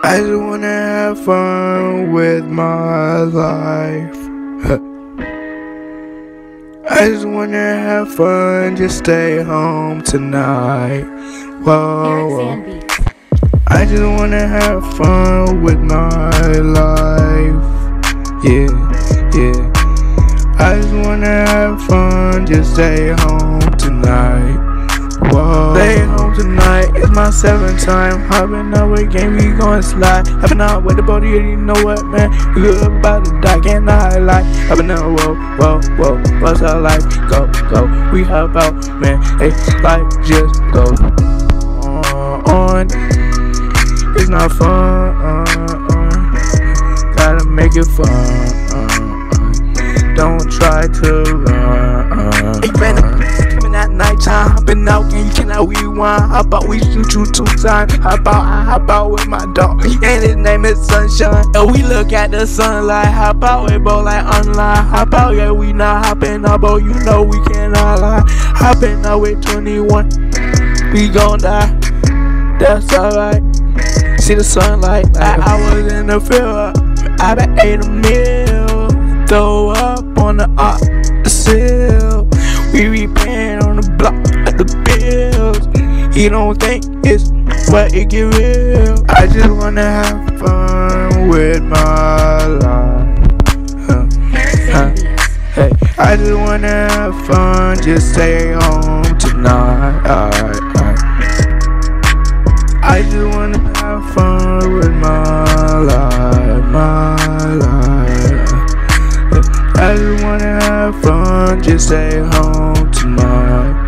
I just wanna have fun with my life. I just wanna have fun, just stay home tonight. Whoa. I just wanna have fun with my life. Yeah, yeah. I just wanna have fun, just stay home tonight. It's my seventh time. Hopping out with game, we gon' slide. Hopping out with the body, you know what, man? Good about to die, can't I lie? Hopping out, whoa, whoa, whoa. What's our life? Go, go. We hop out, man. Hey, life just go on. It's not fun. Gotta make it fun. Don't try to run. Rewind. How about we shoot you two times? How about I hop out with my dog, and his name is Sunshine. And we look at the sunlight, how about we both like online? How about yeah, we not hopping up, but you know we cannot lie. Hopping out with 21, we gon' die. That's alright. See the sunlight, like I was in the field. I been ate a meal, throw up on the the. We be He don't think it's what it get real. I just wanna have fun with my life. Huh. Huh. Hey, I just wanna have fun, just stay home tonight. I just wanna have fun with my life, my life. I just wanna have fun, just stay home tonight.